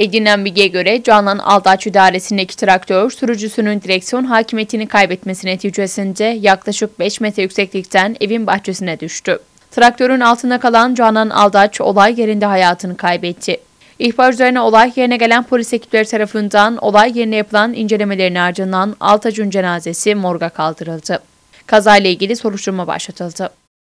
Edinilen bilgiye göre Canan Aldaç idaresindeki traktör sürücüsünün direksiyon hakimiyetini kaybetmesi neticesinde yaklaşık 5 metre yükseklikten evin bahçesine düştü. Traktörün altına kalan Canan Aldaç olay yerinde hayatını kaybetti. İhbar üzerine olay yerine gelen polis ekipleri tarafından olay yerine yapılan incelemelerin ardından Altac'ın cenazesi morga kaldırıldı. Kazayla ilgili soruşturma başlatıldı.